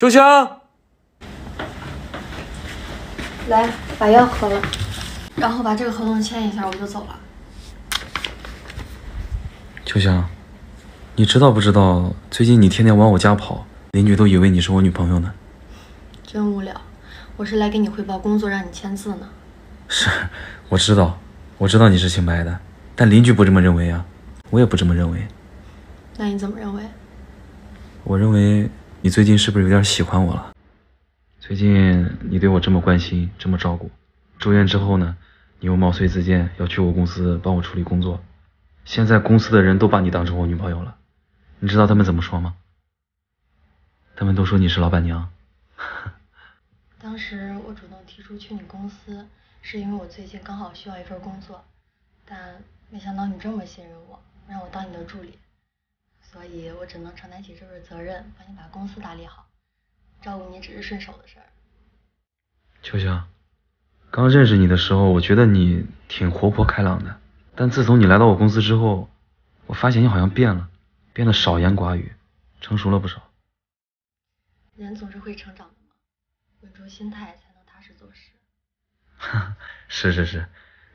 秋香，来，把药喝了，然后把这个合同签一下，我就走了。秋香，你知道不知道，最近你天天往我家跑，邻居都以为你是我女朋友呢。真无聊，我是来给你汇报工作，让你签字呢。是，我知道，我知道你是清白的，但邻居不这么认为啊，我也不这么认为。那你怎么认为？我认为你最近是不是有点喜欢我了？最近你对我这么关心，这么照顾，住院之后呢，你又毛遂自荐要去我公司帮我处理工作，现在公司的人都把你当成我女朋友了，你知道他们怎么说吗？他们都说你是老板娘。当时我主动提出去你公司，是因为我最近刚好需要一份工作，但没想到你这么信任我，让我当你的助理，所以我只能承担起这份责任，帮你把公司打理好，照顾你只是顺手的事儿。秋香，刚认识你的时候，我觉得你挺活泼开朗的，但自从你来到我公司之后，我发现你好像变了，变得少言寡语，成熟了不少。人总是会成长的嘛，稳住心态才能踏实做事。哈 是是是，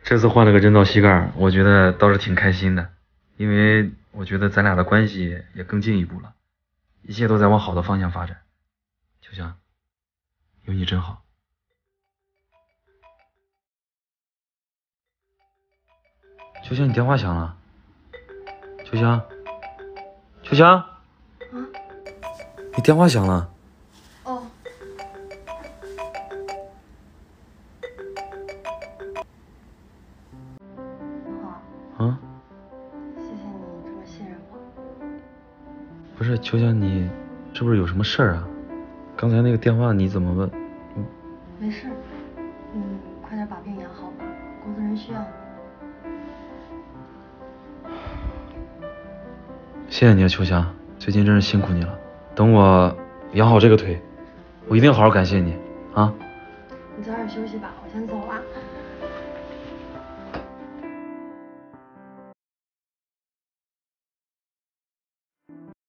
这次换了个人造膝盖，我觉得倒是挺开心的，因为我觉得咱俩的关系也更进一步了，一切都在往好的方向发展。秋香，有你真好。秋香，你电话响了。秋香，秋香，啊？你电话响了。不是秋香，你是不是有什么事儿啊？刚才那个电话你怎么问？没事，嗯，快点把病养好吧，公司人需要你。谢谢你啊，秋香，最近真是辛苦你了。等我养好这个腿，我一定好好感谢你啊。你早点休息吧，我先走了。